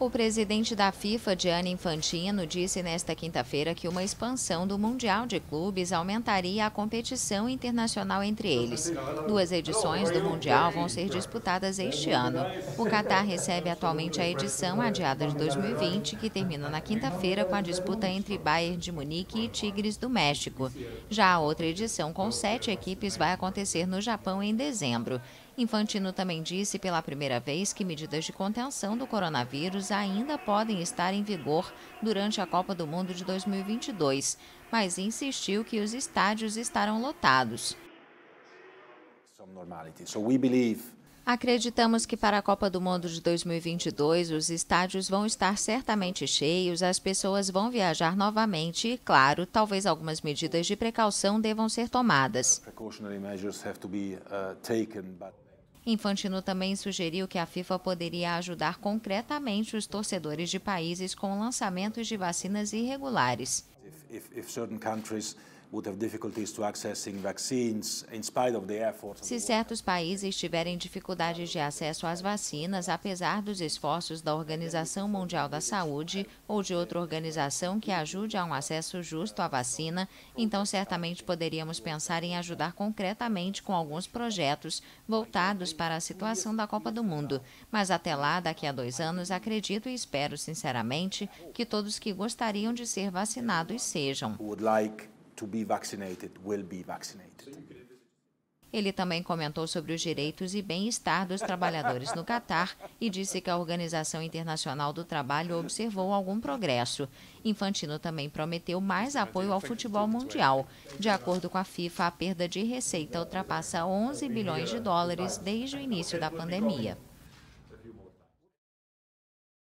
O presidente da FIFA, Gianni Infantino, disse nesta quinta-feira que uma expansão do Mundial de Clubes aumentaria a competição internacional entre eles. Duas edições do Mundial vão ser disputadas este ano. O Catar recebe atualmente a edição adiada de 2020, que termina na quinta-feira com a disputa entre Bayern de Munique e Tigres do México. Já a outra edição, com sete equipes, vai acontecer no Japão em dezembro. Infantino também disse pela primeira vez que medidas de contenção do coronavírus ainda podem estar em vigor durante a Copa do Mundo de 2022, mas insistiu que os estádios estarão lotados. Acreditamos que para a Copa do Mundo de 2022 os estádios vão estar certamente cheios, as pessoas vão viajar novamente e, claro, talvez algumas medidas de precaução devam ser tomadas. Infantino também sugeriu que a FIFA poderia ajudar concretamente os torcedores de países com lançamentos de vacinas irregulares. If, if se certos países tiverem dificuldades de acesso às vacinas, apesar dos esforços da Organização Mundial da Saúde ou de outra organização que ajude a um acesso justo à vacina, então certamente poderíamos pensar em ajudar concretamente com alguns projetos voltados para a situação da Copa do Mundo. Mas até lá, daqui a dois anos, acredito e espero sinceramente que todos que gostariam de ser vacinados sejam to be vaccinated will be vaccinated. Ele também comentou sobre os direitos e bem-estar dos trabalhadores no Catar e disse que a Organização Internacional do Trabalho observou algum progresso. Infantino também prometeu mais apoio ao futebol mundial. De acordo com a FIFA, a perda de receita ultrapassa 11 bilhões de dólares desde o início da pandemia.